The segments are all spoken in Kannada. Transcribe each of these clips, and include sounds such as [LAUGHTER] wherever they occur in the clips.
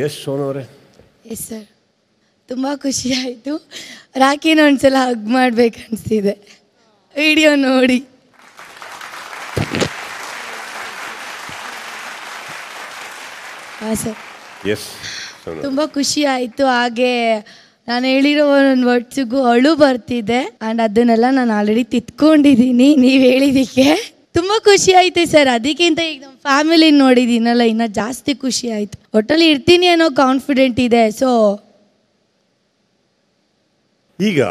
ಎಸ್ ಸೋನು ಅವರೇ ಎಸ್ ಸರ್ ತುಂಬ ಖುಷಿ ಆಯಿತು. ರಾಕಿನ ಒಂದ್ಸಲ ಹಗ್ ಮಾಡ್ಬೇಕು ಅನಿಸ್ತಿದೆ. ವಿಡಿಯೋ ನೋಡಿ. ಹಾಂ ಸರ್ ಎಸ್ ತುಂಬ ಖುಷಿ ಆಯಿತು. ಹಾಗೆ ನಾನು ಹೇಳಿರೋ ಒಂದು ವರ್ಡ್ಸಿಗೂ ಅಳು ಬರ್ತಿದೆ. ಆ್ಯಂಡ್ ಅದನ್ನೆಲ್ಲ ನಾನು ಆಲ್ರೆಡಿ ತಿತ್ಕೊಂಡಿದ್ದೀನಿ ನೀವು ಹೇಳಿದ್ದಕ್ಕೆ ತುಂಬ ಖುಷಿ ಆಯ್ತು ಸರ್. ಅದಕ್ಕಿಂತ ಈಗ ನಮ್ಮ ಫ್ಯಾಮಿಲಿ ನೋಡಿದ್ದೀನಲ್ಲ ಇನ್ನೂ ಜಾಸ್ತಿ ಖುಷಿ ಆಯಿತು. ಒಟ್ಟಲ್ಲಿ ಇರ್ತೀನಿ ಅನ್ನೋ ಕಾನ್ಫಿಡೆಂಟ್ ಇದೆ ಸೊ ಈಗ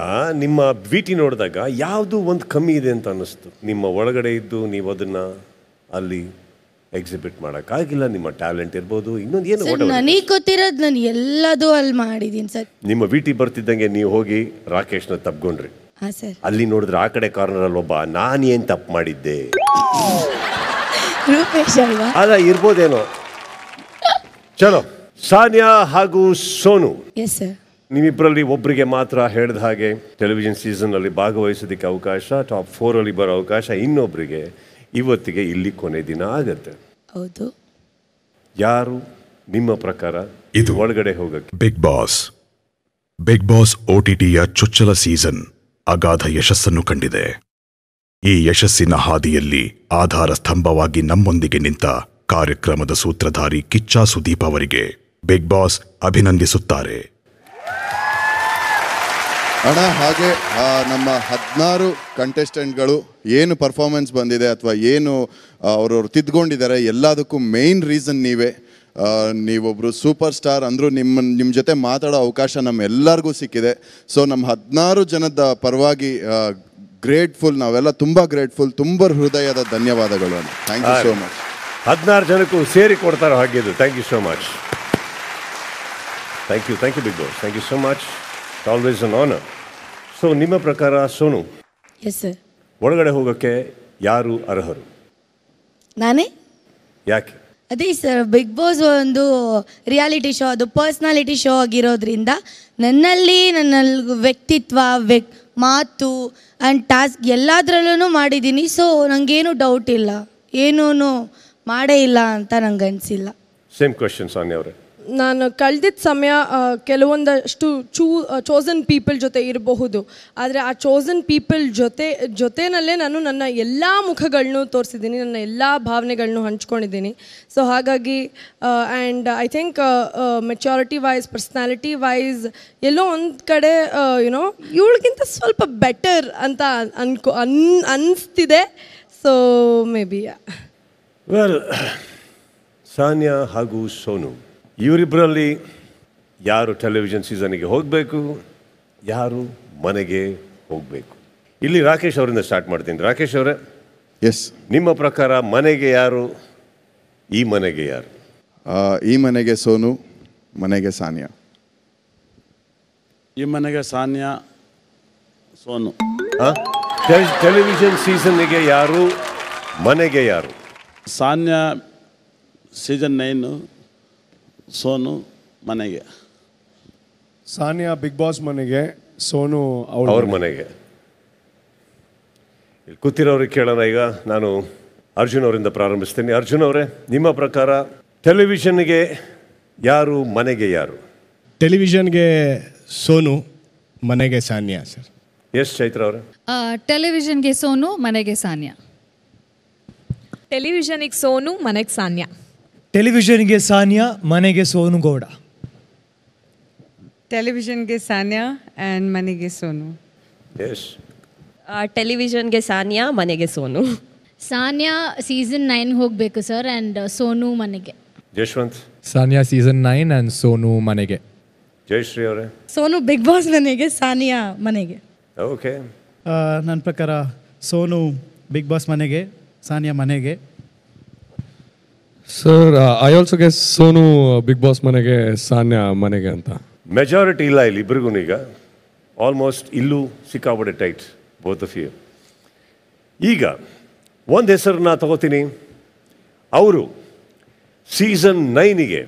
ನಿಮ್ಮ ಭೇಟಿ ನೋಡಿದಾಗ ಯಾವುದು ಒಂದು ಕಮ್ಮಿ ಇದೆ ಅಂತ ಅನ್ನಿಸ್ತು. ನಿಮ್ಮ ಒಳಗಡೆ ಇದ್ದು ನೀವು ಅದನ್ನ ಅಲ್ಲಿ ಎಕ್ಸಿಬಿಟ್ ಮಾಡೋಕ್ಕಾಗಿಲ್ಲ ನಿಮ್ಮ ಟ್ಯಾಲೆಂಟ್ ಇರ್ಬೋದು ಇನ್ನೊಂದು ಏನು. ನನಗೆ ಗೊತ್ತಿರೋದು ನಾನು ಎಲ್ಲದೂ ಅಲ್ಲಿ ಮಾಡಿದ್ದೀನಿ ಸರ್. ನಿಮ್ಮ ವಿಟಿ ಬರ್ತಿದ್ದಂಗೆ ನೀವು ಹೋಗಿ ರಾಕೇಶ್ನ ತಪ್ಕೊಂಡ್ರಿ. ಅಲ್ಲಿ ನೋಡಿದ್ರೆ ಆ ಕಡೆ ಕಾರ್ನರ್ ಅಲ್ಲಿ ಒಬ್ಬ ನಾನು ಏನು ತಪ್ಪು ಮಾಡಿದ್ದೆ? ಅಲ್ಲ ಇರ್ಬೋದೇನೋ. ಚಲೋ. ಸಾನಿಯಾ ಹಾಗೂ ಸೋನು. ನಿಮ್ಮಿಬ್ಬರಲ್ಲಿ ಒಬ್ಬರಿಗೆ ಮಾತ್ರ ಹೇಳಿದ ಹಾಗೆ ಟೆಲಿವಿಷನ್ ಸೀಸನ್ ಅಲ್ಲಿ ಭಾಗವಹಿಸೋದಕ್ಕೆ ಅವಕಾಶ ಟಾಪ್ ಫೋರಲ್ಲಿ ಬರೋ ಅವಕಾಶ ಇನ್ನೊಬ್ಬರಿಗೆ ಇವತ್ತಿಗೆ ಇಲ್ಲಿ ಕೊನೆ ದಿನ ಆಗತ್ತೆ. ಹೌದು. ಯಾರು? ನಿಮ್ಮ ಪ್ರಕಾರ? ಇದು ಒಳಗಡೆ ಹೋಗಕ್ಕೆ. ಬಿಗ್ ಬಾಸ್ ಬಿಗ್ ಬಾಸ್ ಓಟಿಟಿಯ ಚೊಚ್ಚಲ ಸೀಸನ್ ಅಗಾಧ ಯಶಸ್ಸನ್ನು ಕಂಡಿದೆ. ಈ ಯಶಸ್ಸಿನ ಹಾದಿಯಲ್ಲಿ ಆಧಾರ ಸ್ತಂಭವಾಗಿ ನಮ್ಮೊಂದಿಗೆ ನಿಂತ ಕಾರ್ಯಕ್ರಮದ ಸೂತ್ರಧಾರಿ ಕಿಚ್ಚಾ ಸುದೀಪ್ ಅವರಿಗೆ ಬಿಗ್ ಬಾಸ್ ಅಭಿನಂದಿಸುತ್ತಾರೆ. ಅಣ್ಣ, ಹಾಗೆ ನಮ್ಮ ಹದಿನಾರು ಕಂಟೆಸ್ಟೆಂಟ್ಗಳು ಏನು ಪರ್ಫಾರ್ಮೆನ್ಸ್ ಬಂದಿದೆ ಅಥವಾ ಏನು ಅವರು ತಿದ್ಕೊಂಡಿದ್ದಾರೆ ಎಲ್ಲದಕ್ಕೂ ಮೇನ್ ರೀಸನ್ ನೀವೇ ಆ, ನೀವೊಬ್ರು ಸೂಪರ್ ಸ್ಟಾರ್ ಅಂದರೂ ನಿಮ್ಮ ನಿಮ್ಮ ಜೊತೆ ಮಾತಾಡೋ ಅವಕಾಶ ನಮ್ಮೆಲ್ಲರಿಗೂ ಸಿಕ್ಕಿದೆ. ಸೊ ನಮ್ಮ ಹದಿನಾರು ಜನದ ಪರವಾಗಿ ಗ್ರೇಟ್ಫುಲ್ ನಾವೆಲ್ಲ ತುಂಬ ಗ್ರೇಟ್ಫುಲ್ ತುಂಬ ಹೃದಯದ ಧನ್ಯವಾದಗಳು ಅಂತ ಥ್ಯಾಂಕ್ ಯು ಸೋ ಮಚ್ ಹದಿನಾರು ಜನಕ್ಕೂ ಸೇರಿ ಕೊಡ್ತಾರೋ ಹಾಗಿದ್ದು thank you so much thank you thank you Bigg Boss thank you so much always an honour so ನಿಮ್ಮ ಪ್ರಕಾರ ಸೋನು ಎಸ್ ಸರ್ ಒಳಗಡೆ ಹೋಗೋಕ್ಕೆ ಯಾರು ಅರ್ಹರು? ನಾನೇ? ಯಾಕೆ? ಅದೇ ಸರ್ ಬಿಗ್ ಬಾಸ್ ಒಂದು ರಿಯಾಲಿಟಿ ಶೋ ಅದು ಪರ್ಸ್ನಾಲಿಟಿ ಶೋ ಆಗಿರೋದ್ರಿಂದ ನನ್ನಲ್ಲಿ, ನನ್ನ ವ್ಯಕ್ತಿತ್ವ, ವ್ಯಕ್, ಮಾತು ಆ್ಯಂಡ್ ಟಾಸ್ಕ್ ಎಲ್ಲದರಲ್ಲೂ ಮಾಡಿದ್ದೀನಿ. ಸೊ ನನಗೇನು ಡೌಟ್ ಇಲ್ಲ. ಏನೂ ಮಾಡೇ ಇಲ್ಲ ಅಂತ ನಂಗೆ ಅನಿಸಿಲ್ಲ ಸೇಮ್ ಕ್ವಶನ್ ಸಾನ್ಯ ಅವರೇ. ನಾನು ಕಳೆದಿದ್ದ ಸಮಯ ಕೆಲವೊಂದಷ್ಟು ಚೂ ಚೋಸನ್ ಪೀಪಲ್ ಜೊತೆ ಇರಬಹುದು. ಆದರೆ ಆ ಚೋಸನ್ ಪೀಪಲ್ ಜೊತೆ, ಜೊತೆನಲ್ಲೇ ನಾನು ನನ್ನ ಎಲ್ಲ ಮುಖಗಳನ್ನೂ ತೋರಿಸಿದ್ದೀನಿ, ನನ್ನ ಎಲ್ಲ ಭಾವನೆಗಳನ್ನು ಹಂಚ್ಕೊಂಡಿದ್ದೀನಿ. ಸೊ ಹಾಗಾಗಿ and I think maturity wise personality wise ಎಲ್ಲೋ ಒಂದು ಕಡೆ ಯುನೋ ಇವಳಿಗಿಂತ ಸ್ವಲ್ಪ ಬೆಟರ್ ಅಂತ ಅನ್ಕೋ, ಅನ್, ಅನಿಸ್ತಿದೆ. So may be well Sanya ಹಾಗೂ ಸೋನು ಇವರಿಬ್ಬರಲ್ಲಿ ಯಾರು ಟೆಲಿವಿಷನ್ ಸೀಸನ್ಗೆ ಹೋಗಬೇಕು ಯಾರು ಮನೆಗೆ ಹೋಗಬೇಕು? ಇಲ್ಲಿ ರಾಕೇಶ್ ಅವರಿಂದ ಸ್ಟಾರ್ಟ್ ಮಾಡ್ತೀನಿ. ರಾಕೇಶ್ ಅವರೇ ಎಸ್ ನಿಮ್ಮ ಪ್ರಕಾರ ಮನೆಗೆ ಯಾರು ಈ ಮನೆಗೆ ಯಾರು? ಈ ಮನೆಗೆ ಸೋನು ಮನೆಗೆ ಸಾನಿಯಾ. ಈ ಮನೆಗೆ ಸಾನ್ಯ ಸೋನು. ಟೆಲಿವಿಷನ್ ಸೀಸನ್ಗೆ ಯಾರು ಮನೆಗೆ ಯಾರು? ಸಾನ್ಯಾ ಸೀಸನ್ ನೈನು ಸೋನು ಮನೆಗೆ. ಸಾನಿಯಾ ಬಿಗ್ ಬಾಸ್ ಮನೆಗೆ ಸೋನು ಅವ್ರ ಮನೆಗೆ. ಇಲ್ಲಿ ಕೂತಿರೋರಿಗೆ ಕೇಳೋಣ ಈಗ ನಾನು ಅರ್ಜುನ್ ಅವರಿಂದ ಪ್ರಾರಂಭಿಸ್ತೀನಿ. ಅರ್ಜುನ್ ಅವರೇ ನಿಮ್ಮ ಪ್ರಕಾರ ಟೆಲಿವಿಷನ್ಗೆ ಯಾರು ಮನೆಗೆ ಯಾರು? ಟೆಲಿವಿಷನ್ಗೆ ಸೋನು ಮನೆಗೆ ಸಾನಿಯಾ ಸರ್. ಎಸ್ ಚೈತ್ರ ಅವರೇ. ಟೆಲಿವಿಷನ್ಗೆ ಸೋನು ಮನೆಗೆ ಸಾನ್ಯಾ. ಟೆಲಿವಿಷನಿಗೆ ಸೋನು ಮನೆಗೆ ಸಾನ್ಯ. ಟೆಲಿವಿಷನ್ಗೆ ಸಾನಿಯಾ ಮನೆಗೆ ಸೋನು ಗೌಡ. ಟೆಲಿವಿಷನ್ಗೆ ಸಾನಿಯಾ ಆ್ಯಂಡ್ ಮನೆಗೆ ಸೋನು. ಎಸ್ ಟೆಲಿವಿಷನ್ಗೆ ಸಾನಿಯಾ ಮನೆಗೆ ಸೋನು. ಸಾನಿಯಾ ಸೀಸನ್ ನೈನ್ ಹೋಗಬೇಕು ಸರ್ ಆ್ಯಂಡ್ ಸೋನು ಮನೆಗೆ. Yashwant Sanya season nine and Sonu ಮನೆಗೆ. ಜಯಶ್ರೀ ಅವರೇ? ಸೋನು ಬಿಗ್ ಬಾಸ್ ಮನೆಗೆ ಸಾನಿಯಾ ಮನೆಗೆ. ಓಕೆ ನನ್ನ ಪ್ರಕಾರ ಸೋನು ಬಿಗ್ ಬಾಸ್ ಮನೆಗೆ ಸಾನಿಯಾ ಮನೆಗೆ. Sir I also guess Sonu Bigg Boss ಮನೆಗೆ ಸಾನ್ಯ ಮನೆಗೆ ಅಂತ. ಮೆಜಾರಿಟಿ ಇಲ್ಲ ಇಲ್ಲಿ ಇಬ್ಬರಿಗೂ ಈಗ. ಆಲ್ಮೋಸ್ಟ್ ಇಲ್ಲೂ ಸಿಕ್ಕಾಪಟ್ಟೆ ಟೈಟ್ ಬೋತ್ ಆಫ್ ಯು ಈಗ, ಒಂದು ಹೆಸರನ್ನ ತಗೋತೀನಿ. ಅವರು ಸೀಸನ್ ನೈನಿಗೆ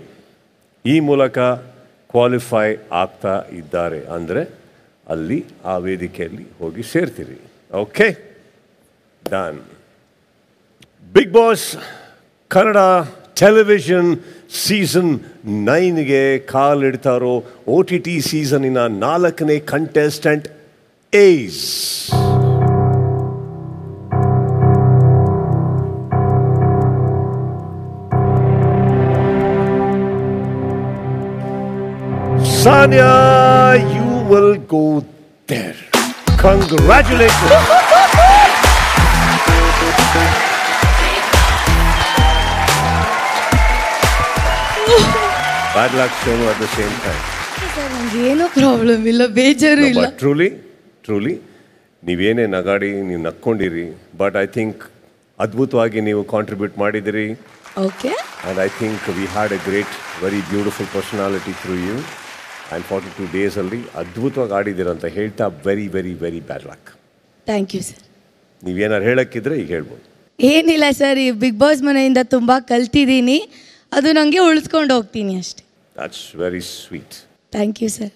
ಈ ಮೂಲಕ ಕ್ವಾಲಿಫೈ ಆಗ್ತಾ ಇದ್ದಾರೆ. ಅಂದರೆ ಅಲ್ಲಿ ಆ ವೇದಿಕೆಯಲ್ಲಿ ಹೋಗಿ ಸೇರ್ತೀರಿ. Okay done Bigg Boss Kannada television season ನೈನ್ಗೆ ಕಾಲಿಡ್ತಾರೋ ಓ ಟಿ ಟಿ ಸೀಸನಿನ ನಾಲ್ಕನೇ contestant as Sanya, you will go there. Congratulations. [LAUGHS] Bad luck, Sonu, at the same time. ಏನೂ ಪ್ರಾಬ್ಲಮ್ ಇಲ್ಲ ಬೇಜಾರು ಇಲ್ಲ. ಬಟ್ ಟ್ರೂಲಿ ಟ್ರೂಲಿ ನೀವೇನೇ ನಗಾಡಿ ನೀವು ನಕ್ಕೊಂಡಿರಿ ಬಟ್ ಐ ಥಿಂಕ್ ಅದ್ಭುತವಾಗಿ ನೀವು ಕಾಂಟ್ರಿಬ್ಯೂಟ್ ಮಾಡಿದಿರಿ. Okay and I think we had a great very beautiful personality through you and forty two ಡೇಸಲ್ಲಿ ಅದ್ಭುತವಾಗಿ ಆಡಿದ್ದೀರ ಅಂತ ಹೇಳ್ತಾ very very very bad luck thank you sir ನೀವೇನಾರು ಹೇಳಕ್ಕಿದ್ರೆ ಈಗ ಹೇಳ್ಬೋದು. ಏನಿಲ್ಲ ಸರ್ ಈ ಬಿಗ್ ಬಾಸ್ ಮನೆಯಿಂದ ತುಂಬ ಕಲ್ತಿದ್ದೀನಿ. ಅದು ನನಗೆ ಉಳಿಸ್ಕೊಂಡು ಹೋಗ್ತೀನಿ ಅಷ್ಟೇ. That's very sweet thank you sir